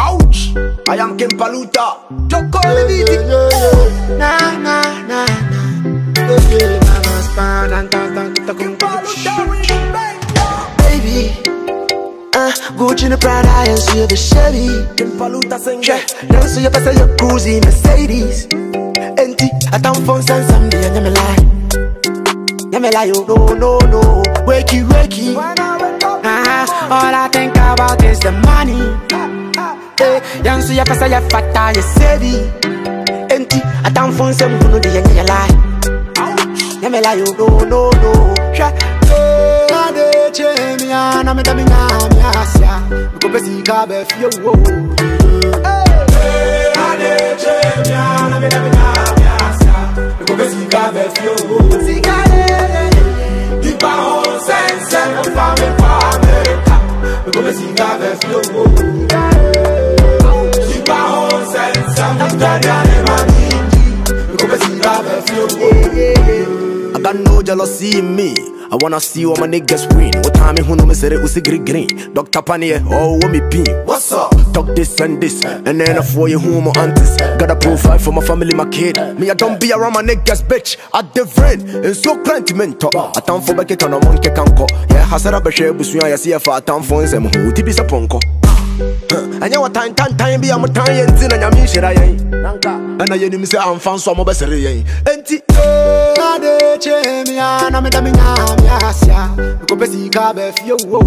Ouch! I am King Paluta. Just call the beat. Na na na na. Baby, mama span and tan tan ta kum Baby, uh, Gucci the Prada and see the Chevy. King Paluta sing Yeah, it. now see your person your cruising Mercedes. Enti, I don't phone send someday and you me lie. You me lie, oh no no no. Wakey wakey. All I think about is the money. Eh, hey, young see your person your fat you savvy. Enti, I don't phone send no day and you lie. You me lie, oh no no no. Eh, che mi ana me da mi na mi asia. Mi ko pesi ka be wo. Ade oh. eh. I got no jealousy in me. I wanna see all my niggas win. What time who know me say it was green green. Dr. Panier, oh, what me pin. What's up? Talk this and this, and then I for you who my aunties. Got a profile for my family, my kid. Me, I don't be around my niggas, bitch. I different, and so cranty mentor. I time for back it on a monkey can call. Yeah, Hasara Bashe, Busuya, I see if I time for them who tibis a ponko. ɛnyɛ wɔ tantantan bi a motan yɛ nti na nyame nhyira yɛn ɛna yɛnim sɛ amfa nso a mobɛsere yɛn enti Ade ana me da mi na mi asia Mi ko pesi ka be fie wo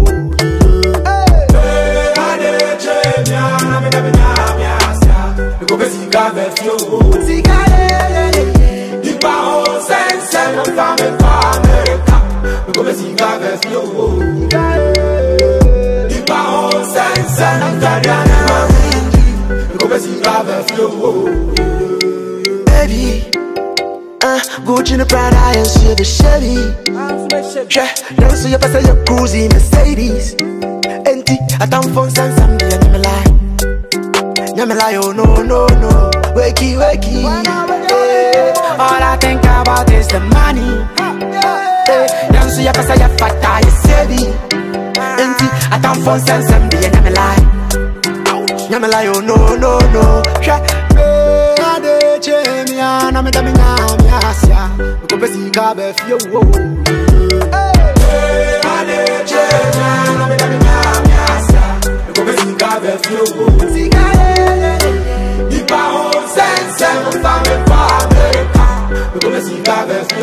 Ade che mi ana me da mi na mi asia Mi ko pesi ka be fie wo Sika ye Di pa ho sen sen mo fa me fa America. Mi ko pesi ka be fie wo Di pa ho sen sen mo fa dia na Mi ko pesi ka be fie wo Baby uh, Gucci the Prada and see the Chevy. Yeah, now see your person your cruising Mercedes. Enti, I don't phone me lie. Yeah, me lie, oh no no no. Wakey wakey. Yeah. All I think about is the money. Yeah, now see your person your fat you savvy. Enti, I don't phone send someday and me lie. Me oh no no no. Yeah. Ade che mi ana me da mi na mi asia kabe fio wo Ane chenya na me na me na me si kabe me fio